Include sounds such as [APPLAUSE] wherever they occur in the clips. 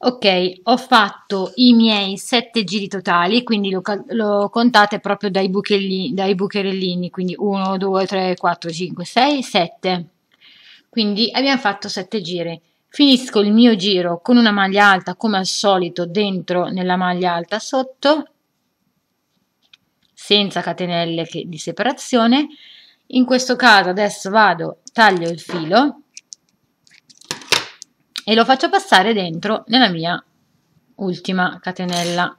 Ok, ho fatto i miei sette giri totali, quindi lo, lo contate proprio dai, buchellini, dai bucherellini, quindi 1, 2, 3, 4, 5, 6, 7. Quindi abbiamo fatto sette giri. Finisco il mio giro con una maglia alta come al solito dentro nella maglia alta sotto, senza catenelle di separazione. In questo caso adesso vado, taglio il filo e lo faccio passare dentro nella mia ultima catenella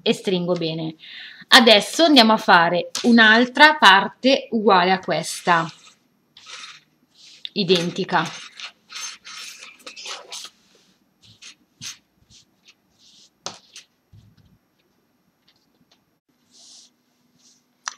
e stringo bene. Adesso andiamo a fare un'altra parte uguale a questa, identica.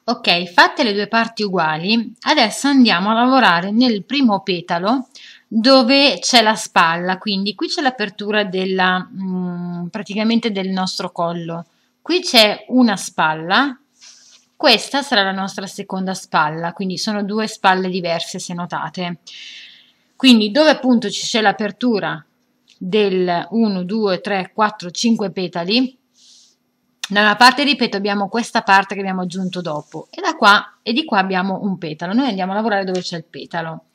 Ok, fatte le due parti uguali, adesso andiamo a lavorare nel primo petalo dove c'è la spalla, quindi qui c'è l'apertura della, mh, mm, praticamente del nostro collo. Qui c'è una spalla, questa sarà la nostra seconda spalla, quindi sono due spalle diverse se notate. Quindi dove appunto c'è l'apertura del 1, 2, 3, 4, 5 petali, dalla parte ripeto abbiamo questa parte che abbiamo aggiunto dopo e da qua e di qua abbiamo un petalo. Noi andiamo a lavorare dove c'è il petalo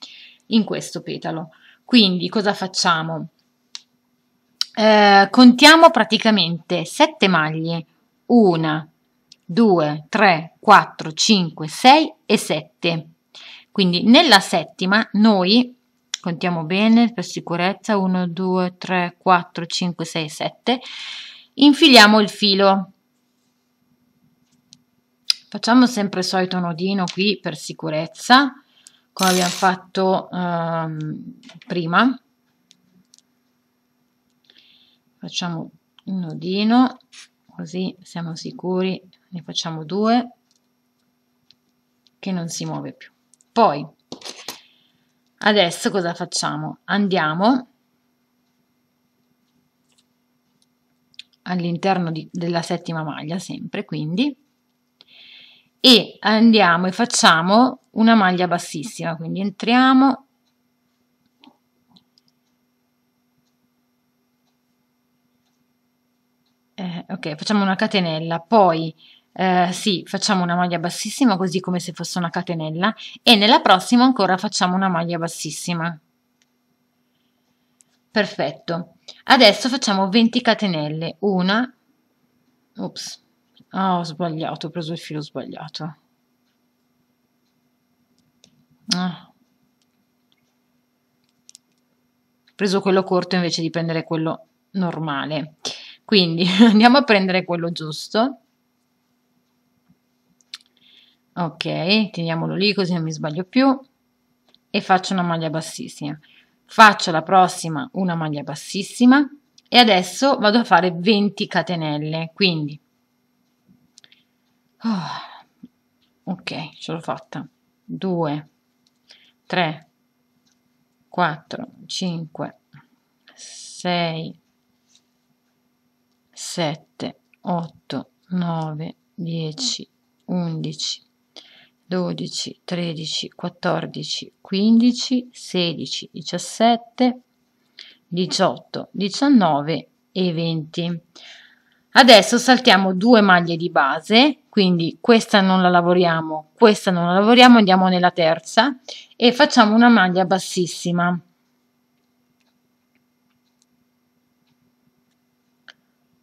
in questo petalo. Quindi cosa facciamo? Eh, contiamo praticamente 7 maglie, 1, 2, 3, 4, 5, 6 e 7. Quindi nella settima noi contiamo bene per sicurezza 1, 2, 3, 4, 5, 6, 7. Infiliamo il filo. Facciamo sempre il solito nodino qui per sicurezza come abbiamo fatto um, prima. Facciamo un nodino così siamo sicuri ne facciamo due che non si muove più. Poi adesso cosa facciamo? Andiamo all'interno della settima maglia sempre quindi e andiamo e facciamo una maglia bassissima quindi entriamo. Eh, ok facciamo una catenella poi eh, sì facciamo una maglia bassissima così come se fosse una catenella e nella prossima ancora facciamo una maglia bassissima. Perfetto. Adesso facciamo 20 catenelle una ops Ah, ho sbagliato, ho preso il filo sbagliato. Ah. Ho preso quello corto invece di prendere quello normale. Quindi [LAUGHS] andiamo a prendere quello giusto. Ok, teniamolo lì così non mi sbaglio più. E faccio una maglia bassissima. Faccio la prossima una maglia bassissima e adesso vado a fare 20 catenelle. Quindi Oh, ok, ce l'ho fatta. 2, 3, 4, 5, 6, 7, 8, 9, 10, 11, 12, 13, 14, 15, 16, 17, 18, 19 e 20. Adesso saltiamo due maglie di base, quindi questa non la lavoriamo, questa non la lavoriamo, andiamo nella terza e facciamo una maglia bassissima.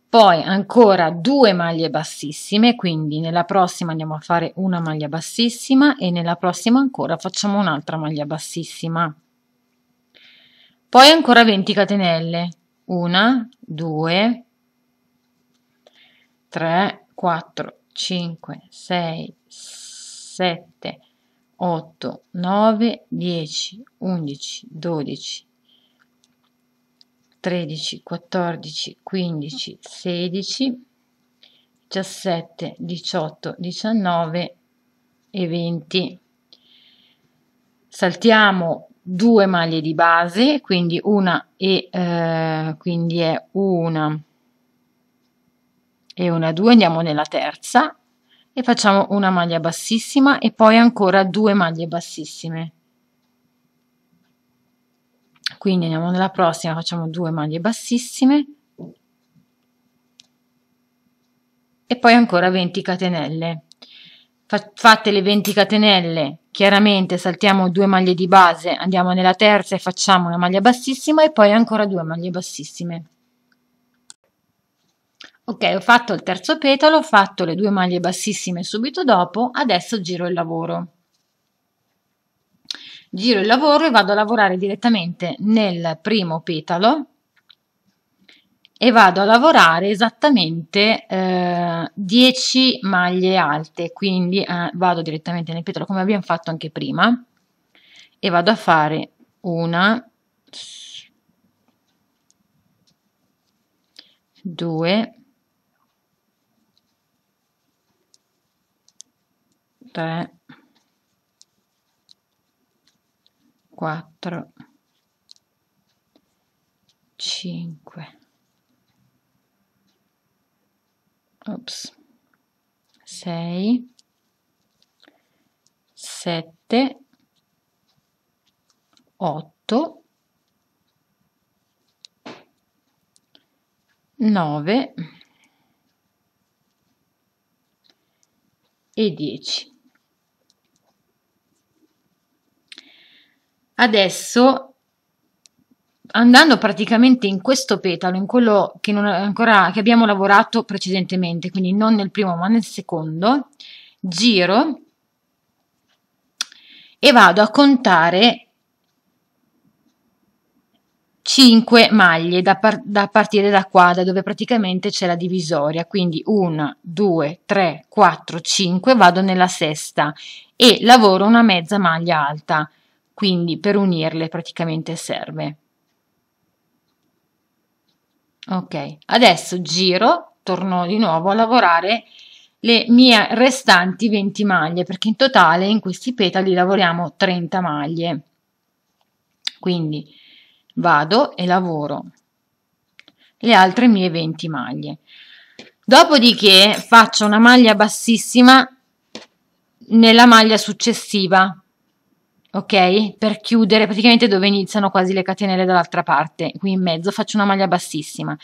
Poi ancora due maglie bassissime, quindi nella prossima andiamo a fare una maglia bassissima e nella prossima ancora facciamo un'altra maglia bassissima. Poi ancora 20 catenelle, una, due, 3, 4, 5, 6, 7, 8, 9, 10, 11, 12, 13, 14, 15, 16, 17, 18, 19 e 20. Saltiamo due maglie di base, quindi una e eh, quindi è una e una 2 andiamo nella terza. E facciamo una maglia bassissima e poi ancora due maglie bassissime. Quindi andiamo nella prossima facciamo due maglie bassissime. E poi ancora 20 catenelle. Fatte le 20 catenelle. Chiaramente saltiamo due maglie di base andiamo nella terza e facciamo una maglia bassissima e poi ancora due maglie bassissime ok ho fatto il terzo petalo ho fatto le due maglie bassissime subito dopo adesso giro il lavoro. Giro il lavoro e vado a lavorare direttamente nel primo petalo e vado a lavorare esattamente eh, 10 maglie alte quindi eh, vado direttamente nel petalo come abbiamo fatto anche prima e vado a fare una due tre quattro cinque. Ops, 6, 7, 8, 9 e 10. Adesso andando praticamente in questo petalo, in quello che, non ancora, che abbiamo lavorato precedentemente, quindi non nel primo ma nel secondo, giro e vado a contare 5 maglie da, par da, partire da qua, da dove praticamente c'è la divisoria, quindi 1, 2, 3, 4, 5, vado nella sesta e lavoro una mezza maglia alta, quindi per unirle praticamente serve. Ok, adesso giro, torno di nuovo a lavorare le mie restanti 20 maglie perché in totale in questi petali lavoriamo 30 maglie. Quindi vado e lavoro le altre mie 20 maglie. Dopodiché faccio una maglia bassissima nella maglia successiva ok? Per chiudere praticamente dove iniziano quasi le catenelle dall'altra parte, qui in mezzo faccio una maglia bassissima.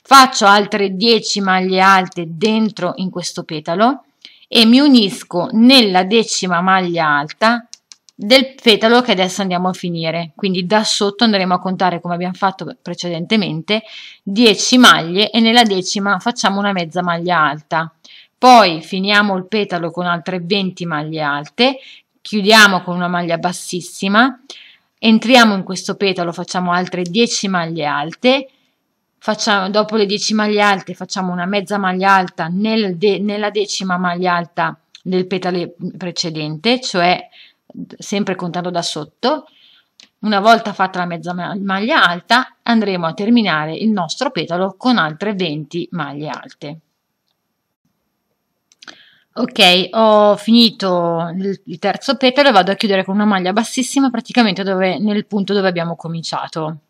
Faccio altre 10 maglie alte dentro in questo petalo e mi unisco nella decima maglia alta del petalo che adesso andiamo a finire. Quindi da sotto andremo a contare come abbiamo fatto precedentemente 10 maglie e nella decima facciamo una mezza maglia alta. Poi finiamo il petalo con altre 20 maglie alte, chiudiamo con una maglia bassissima, entriamo in questo petalo, facciamo altre 10 maglie alte, facciamo, dopo le 10 maglie alte facciamo una mezza maglia alta nel de, nella decima maglia alta del petale precedente, cioè sempre contando da sotto. Una volta fatta la mezza maglia alta andremo a terminare il nostro petalo con altre 20 maglie alte. Ok, ho finito il, terzo petalo e vado a chiudere con una maglia bassissima praticamente dove, nel punto dove abbiamo cominciato.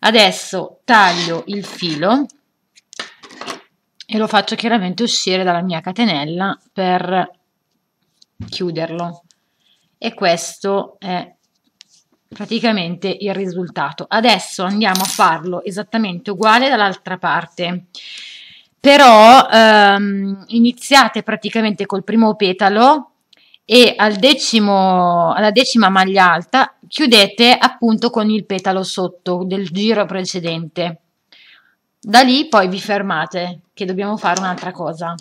Adesso taglio il filo e lo faccio chiaramente uscire dalla mia catenella per chiuderlo e questo è praticamente il risultato. Adesso andiamo a farlo esattamente uguale dall'altra parte però ehm, iniziate praticamente col primo petalo e al decimo, alla decima maglia alta chiudete appunto con il petalo sotto del giro precedente. Da lì poi vi fermate che dobbiamo fare un'altra cosa.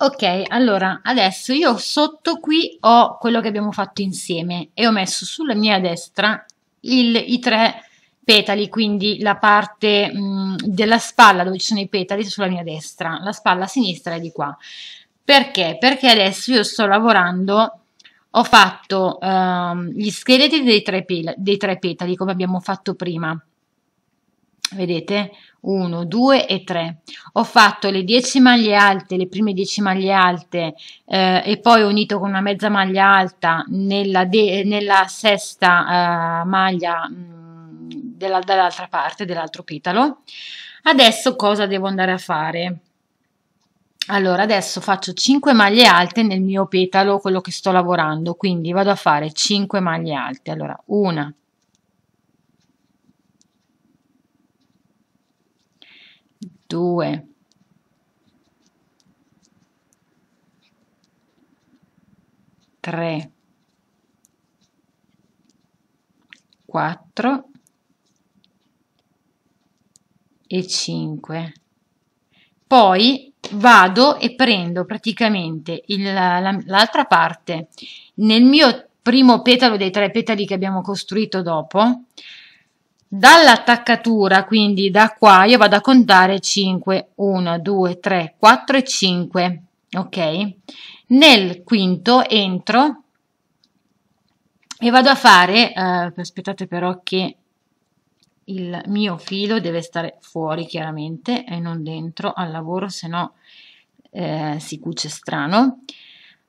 Ok, allora adesso io sotto qui ho quello che abbiamo fatto insieme e ho messo sulla mia destra il, i tre petali, quindi la parte mh, della spalla dove ci sono i petali sulla mia destra, la spalla sinistra è di qua. Perché? Perché adesso io sto lavorando, ho fatto um, gli scheletri dei tre, dei tre petali come abbiamo fatto prima, vedete? 1, 2 e 3. Ho fatto le 10 maglie alte, le prime 10 maglie alte eh, e poi ho unito con una mezza maglia alta nella, nella sesta eh, maglia mm, della, dall'altra parte, dell'altro petalo. Adesso cosa devo andare a fare? allora adesso faccio 5 maglie alte nel mio petalo quello che sto lavorando quindi vado a fare 5 maglie alte allora una due. Tre. Quattro. E cinque. Poi vado e prendo praticamente l'altra parte. Nel mio primo petalo dei tre petali che abbiamo costruito dopo dall'attaccatura quindi da qua io vado a contare 5 1 2 3 4 e 5 ok? Nel quinto entro e vado a fare eh, aspettate però che il mio filo deve stare fuori chiaramente e non dentro al lavoro se no eh, si cuce strano.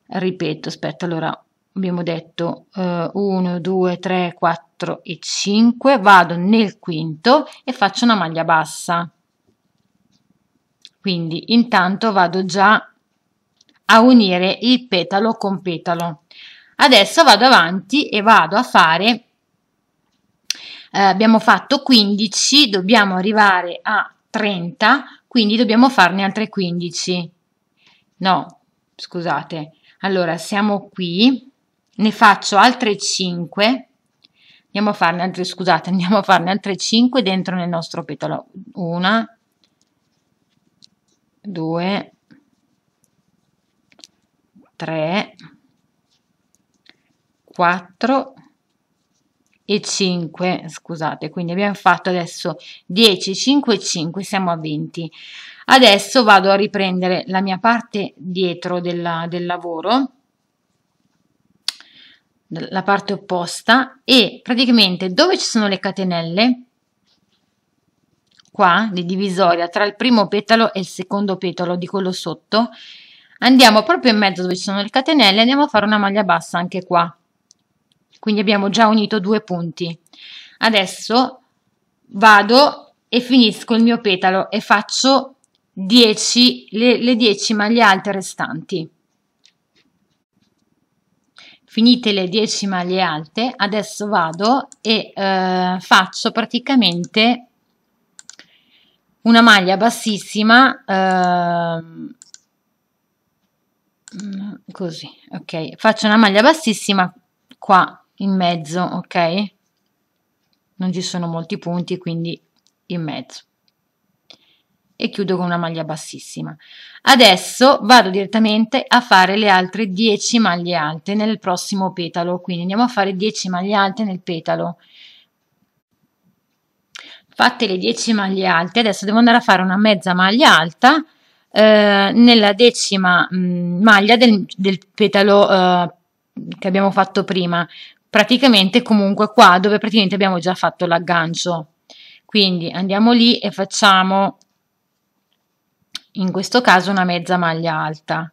Ripeto aspetta allora abbiamo detto 1 2 3 4 e 5 vado nel quinto e faccio una maglia bassa quindi intanto vado già a unire il petalo con petalo adesso vado avanti e vado a fare eh, abbiamo fatto 15, dobbiamo arrivare a 30, quindi dobbiamo farne altre 15. No, scusate. Allora, siamo qui, ne faccio altre 5. Andiamo a farne altre, scusate, andiamo a farne altre 5 dentro nel nostro petalo. Una, due, tre, quattro, e 5 scusate quindi abbiamo fatto adesso 10 5 5 siamo a 20 adesso vado a riprendere la mia parte dietro della, del lavoro la parte opposta e praticamente dove ci sono le catenelle? Qua di divisoria tra il primo petalo e il secondo petalo di quello sotto. Andiamo proprio in mezzo dove ci sono le catenelle andiamo a fare una maglia bassa anche qua. Quindi abbiamo già unito due punti. Adesso vado e finisco il mio petalo e faccio 10 le, le 10 maglie alte restanti finite le 10 maglie alte adesso vado e eh, faccio praticamente una maglia bassissima eh, così ok faccio una maglia bassissima qua in mezzo, ok? Non ci sono molti punti, quindi in mezzo. E chiudo con una maglia bassissima. Adesso vado direttamente a fare le altre 10 maglie alte nel prossimo petalo, quindi andiamo a fare 10 maglie alte nel petalo. Fatte le 10 maglie alte, adesso devo andare a fare una mezza maglia alta eh, nella decima mh, mm, maglia del, del petalo eh, che abbiamo fatto prima praticamente comunque qua dove praticamente abbiamo già fatto l'aggancio quindi andiamo lì e facciamo in questo caso una mezza maglia alta.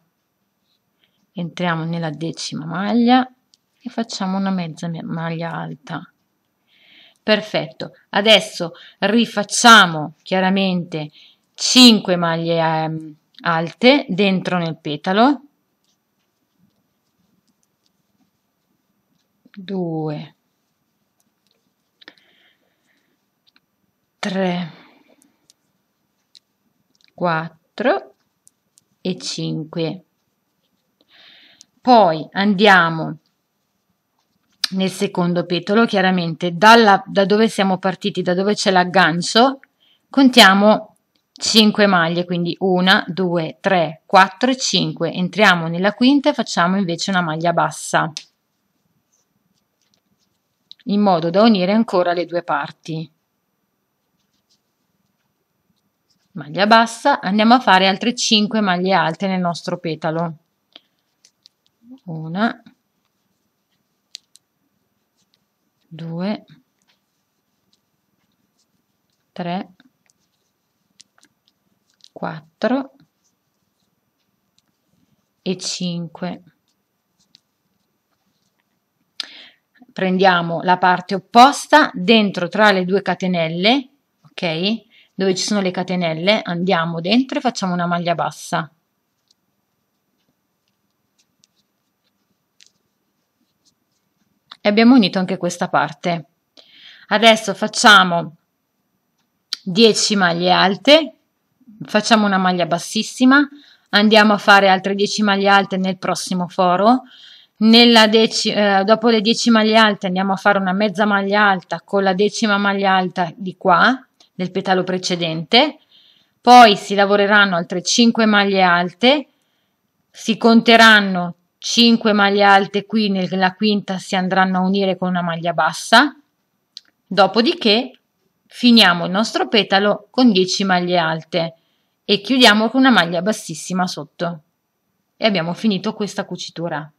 Entriamo nella decima maglia e facciamo una mezza maglia alta. Perfetto. Adesso rifacciamo chiaramente 5 maglie eh, alte dentro nel petalo. 2 3 4 e 5 poi andiamo nel secondo petalo chiaramente dalla, da dove siamo partiti da dove c'è l'aggancio contiamo 5 maglie quindi 1 2 3 4 e 5 entriamo nella quinta e facciamo invece una maglia bassa in modo da unire ancora le due parti. Maglia bassa, andiamo a fare altre 5 maglie alte nel nostro petalo. Una, due, tre, quattro e cinque. prendiamo la parte opposta dentro tra le due catenelle ok dove ci sono le catenelle andiamo dentro e facciamo una maglia bassa. E abbiamo unito anche questa parte. Adesso facciamo 10 maglie alte facciamo una maglia bassissima andiamo a fare altre 10 maglie alte nel prossimo foro. Deci, eh, dopo le 10 maglie alte andiamo a fare una mezza maglia alta con la decima maglia alta di qua del petalo precedente poi si lavoreranno altre 5 maglie alte si conteranno 5 maglie alte qui nella quinta si andranno a unire con una maglia bassa dopodiché finiamo il nostro petalo con 10 maglie alte e chiudiamo con una maglia bassissima sotto. E abbiamo finito questa cucitura.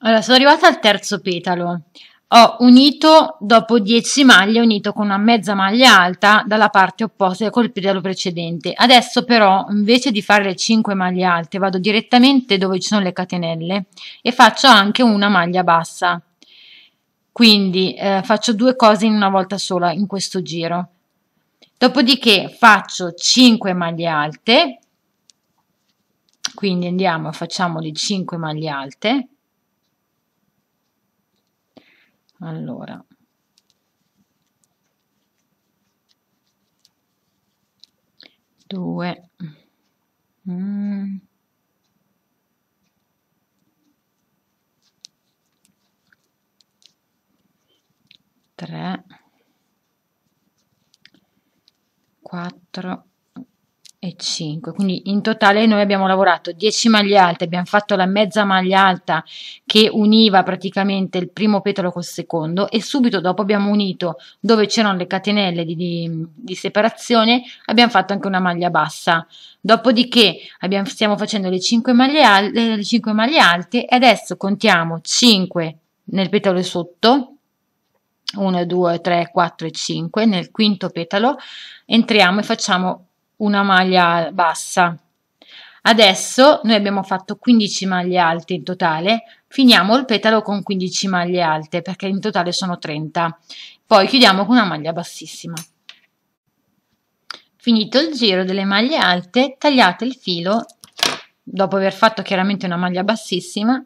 Allora sono arrivata al terzo petalo ho unito dopo 10 maglie unito con una mezza maglia alta dalla parte opposta col petalo precedente. Adesso però invece di fare le 5 maglie alte vado direttamente dove ci sono le catenelle e faccio anche una maglia bassa. Quindi eh, faccio due cose in una volta sola in questo giro. Dopodiché faccio 5 maglie alte. Quindi andiamo e facciamo le 5 maglie alte allora. Due. Mm. tre. 4 e 5 quindi in totale noi abbiamo lavorato 10 maglie alte abbiamo fatto la mezza maglia alta che univa praticamente il primo petalo col secondo e subito dopo abbiamo unito dove c'erano le catenelle di, di, di, separazione abbiamo fatto anche una maglia bassa. Dopodiché abbiamo, stiamo facendo le 5 maglie, alte, le 5 maglie alte e adesso contiamo 5 nel petalo sotto 1, 2, 3, 4 e 5 nel quinto petalo entriamo e facciamo una maglia bassa. Adesso noi abbiamo fatto 15 maglie alte in totale finiamo il petalo con 15 maglie alte perché in totale sono 30 poi chiudiamo con una maglia bassissima. Finito il giro delle maglie alte tagliate il filo dopo aver fatto chiaramente una maglia bassissima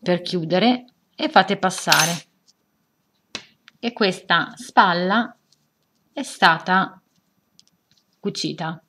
per chiudere e fate passare. E questa spalla è stata “kucita”。